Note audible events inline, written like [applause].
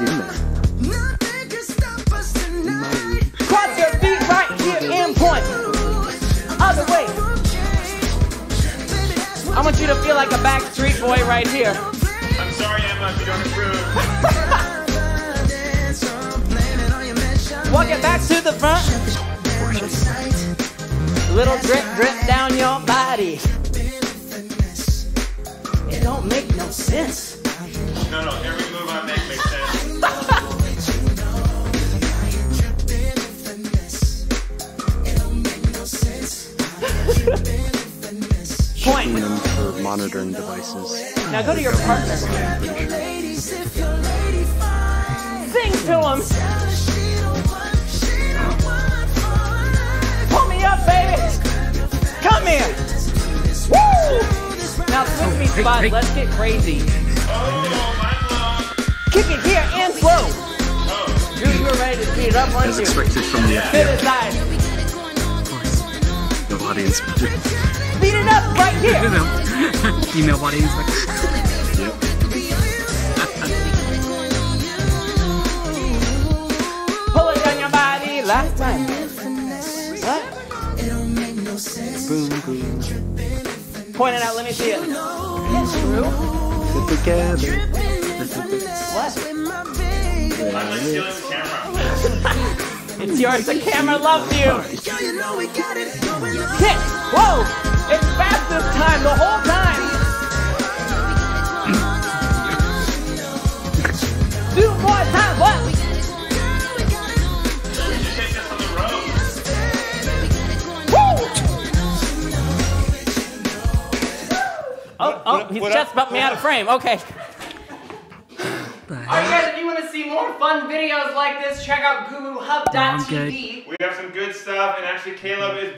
in there. Cross your feet right here and point. Other way. I want you to feel like a backstreet boy right here. I'm sorry, Emma, if you don't approve. Walk it back to the front. Little drip, drip down your body. It don't make no sense. No, no, every move I make makes sense. Point. them for monitoring devices. Now go to your partner. Sing to him. Pull me up, baby. Come here. Woo! Now switch me spots. Let's get crazy. Oh, my love. Kick it here and slow. Drew, you were ready to speed up, weren't As you? expected from the Fit his eyes. The inspector. Speed it up right here. [laughs] Female body inspector. Yep. Pull it down your body. Last time. What? Boom, boom. Point it out. Let me see it. Yes, Drew. Get together. What? It's yours. The camera loves you. Hit. Whoa. It's fast this time. The whole time. Two more times. What? You take this on the road. Woo! Oh, oh, Put- he's just up- bumped me out of frame. Okay. [sighs] The Alright hell? guys, if you want to see more fun videos like this, check out I'm good. GuruHub.tv. We have some good stuff, and actually, Caleb is